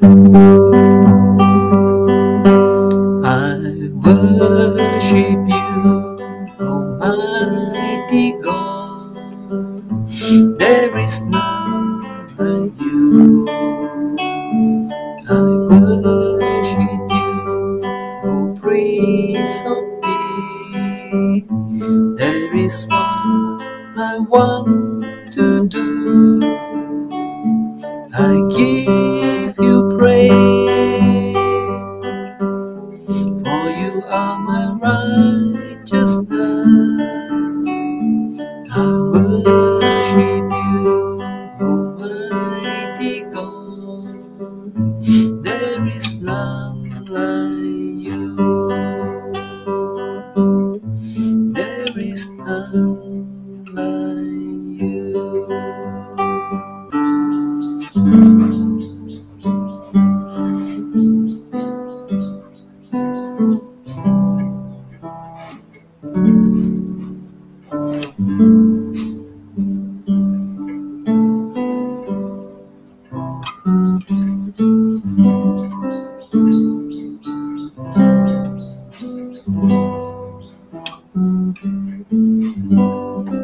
I worship you, Almighty God. There is none like you. I worship you, O Prince of Peace. There is one I want to do. I give I worship you, Almighty God. There is none like you. There is none like you. thank mm-hmm. you